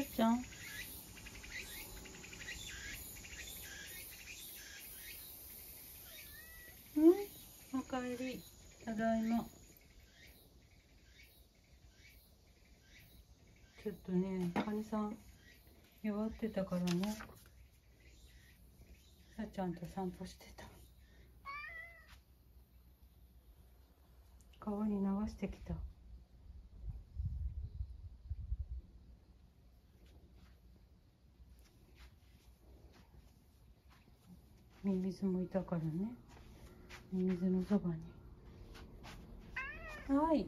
っちゃんうんおかえりただいま。ちょっとねカニさん弱ってたからね。さっちゃんと散歩してた。川に流してきた。ミミズもいたからね。ミミズのそばに。はい。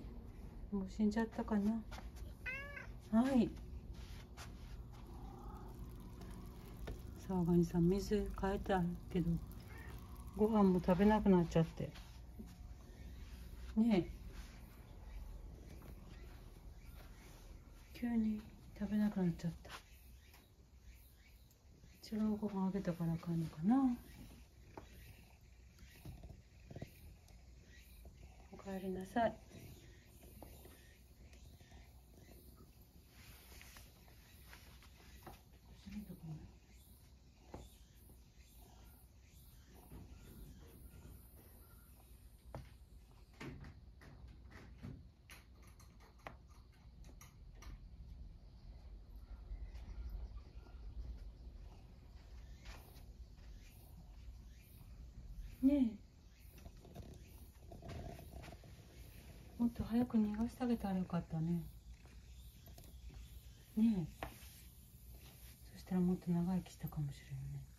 もう死んじゃったかな。はい。さあガニさん水変えたけどご飯も食べなくなっちゃって。ねえ。急に食べなくなっちゃった。違うご飯あげたからかんのかな。おかえりなさい。ねえもっと早く逃がしてあげたらよかったね。ねえ。そしたらもっと長生きしたかもしれないね。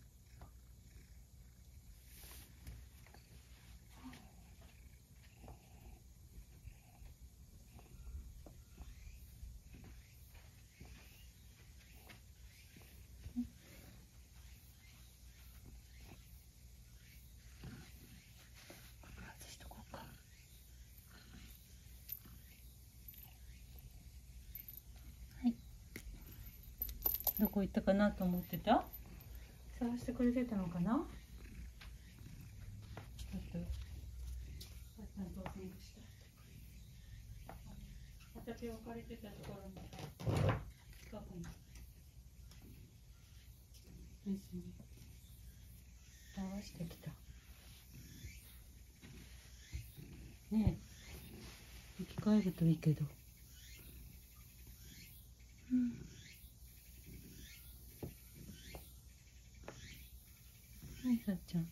どこ行ったかなと思ってた？探してくれてたのかな？畑を借りてたところに近くに。水に流してきた。ねえ。生き返るといいけど Exacto.